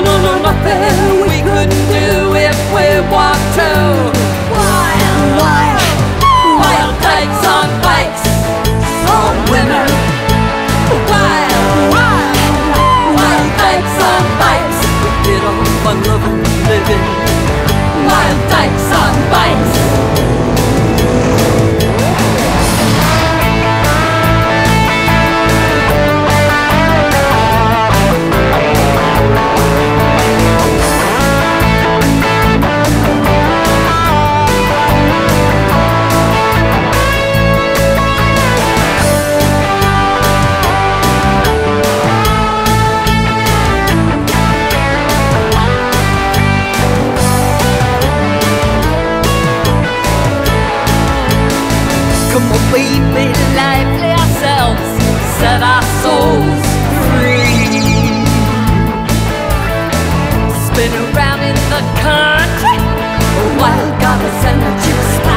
no, no, no, no, Spin around in the country, a wild goddess splash the window.